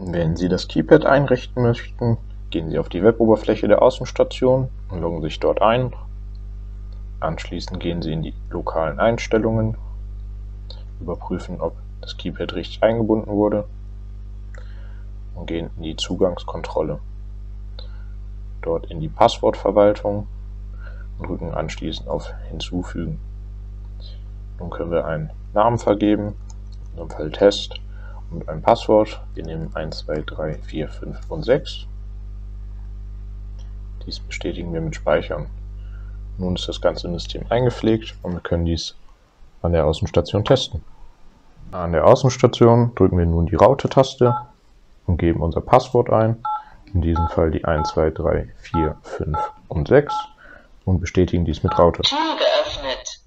Wenn Sie das Keypad einrichten möchten, gehen Sie auf die Weboberfläche der Außenstation und loggen sich dort ein. Anschließend gehen Sie in die lokalen Einstellungen, überprüfen, ob das Keypad richtig eingebunden wurde und gehen in die Zugangskontrolle. Dort in die Passwortverwaltung und drücken anschließend auf Hinzufügen. Nun können wir einen Namen vergeben, in unserem Fall Test und ein Passwort. Wir nehmen 1, 2, 3, 4, 5 und 6. Dies bestätigen wir mit Speichern. Nun ist das ganze System eingepflegt und wir können dies an der Außenstation testen. An der Außenstation drücken wir nun die Raute-Taste und geben unser Passwort ein, in diesem Fall die 1, 2, 3, 4, 5 und 6 und bestätigen dies mit Raute. Tool geöffnet.